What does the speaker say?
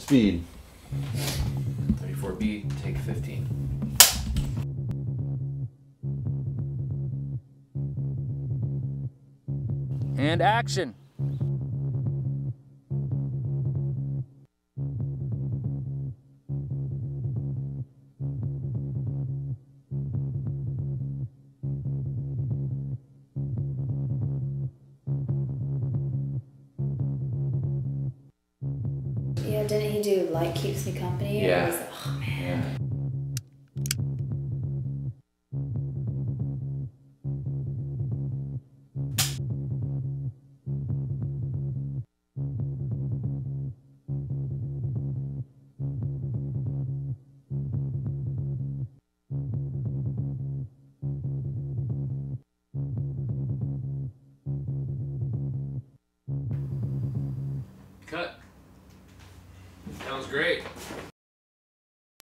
Speed. 34B, take 15. And action. Yeah, didn't he do Light Keeps Me Company? Yeah. was oh man. Yeah. Cut. Sounds great.